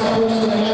Obrigado.